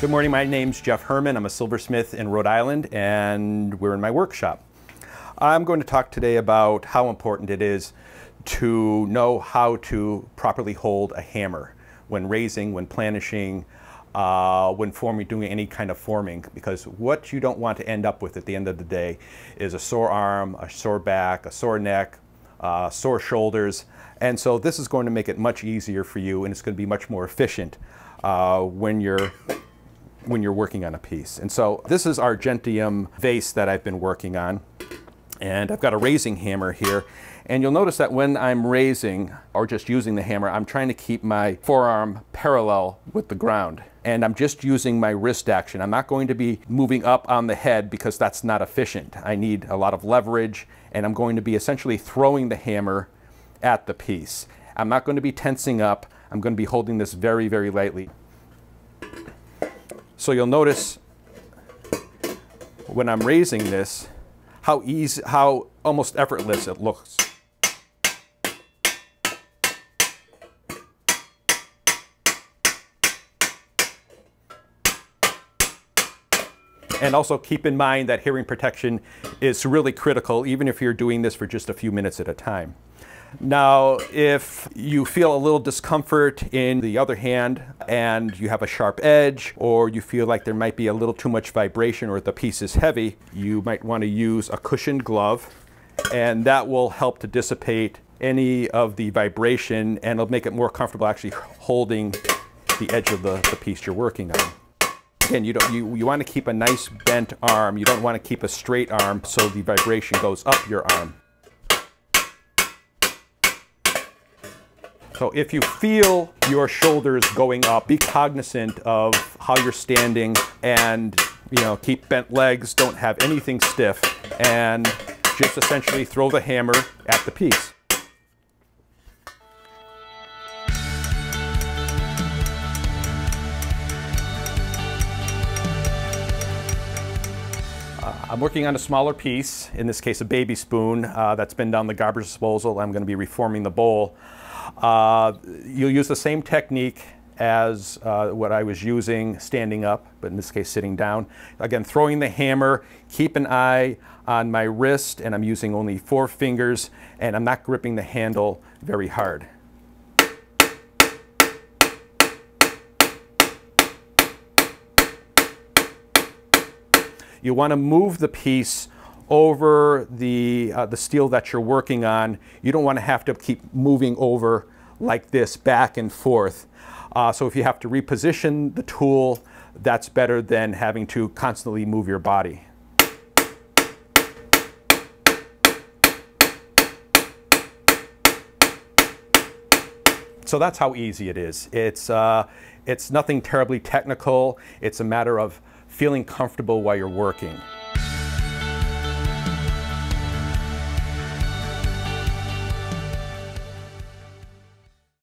Good morning, my name's Jeff Herman. I'm a silversmith in Rhode Island and we're in my workshop. I'm going to talk today about how important it is to know how to properly hold a hammer when raising, when planishing, uh, when forming, doing any kind of forming, because what you don't want to end up with at the end of the day is a sore arm, a sore back, a sore neck, uh, sore shoulders, and so this is going to make it much easier for you and it's going to be much more efficient uh, when you're when you're working on a piece. And so this is Argentium vase that I've been working on. And I've got a raising hammer here. And you'll notice that when I'm raising or just using the hammer, I'm trying to keep my forearm parallel with the ground. And I'm just using my wrist action. I'm not going to be moving up on the head because that's not efficient. I need a lot of leverage and I'm going to be essentially throwing the hammer at the piece. I'm not going to be tensing up. I'm going to be holding this very, very lightly. So you'll notice when I'm raising this, how easy, how almost effortless it looks. And also keep in mind that hearing protection is really critical, even if you're doing this for just a few minutes at a time. Now, if you feel a little discomfort in the other hand and you have a sharp edge or you feel like there might be a little too much vibration or the piece is heavy, you might want to use a cushioned glove and that will help to dissipate any of the vibration and it'll make it more comfortable actually holding the edge of the, the piece you're working on. Again, you, don't, you, you want to keep a nice bent arm. You don't want to keep a straight arm so the vibration goes up your arm. So if you feel your shoulders going up, be cognizant of how you're standing and you know, keep bent legs, don't have anything stiff, and just essentially throw the hammer at the piece. Uh, I'm working on a smaller piece, in this case a baby spoon, uh, that's been down the garbage disposal. I'm going to be reforming the bowl. Uh, you'll use the same technique as uh, what I was using standing up, but in this case sitting down. Again, throwing the hammer, keep an eye on my wrist, and I'm using only four fingers, and I'm not gripping the handle very hard. You want to move the piece over the, uh, the steel that you're working on. You don't want to have to keep moving over like this back and forth. Uh, so if you have to reposition the tool, that's better than having to constantly move your body. So that's how easy it is. It's, uh, it's nothing terribly technical. It's a matter of feeling comfortable while you're working.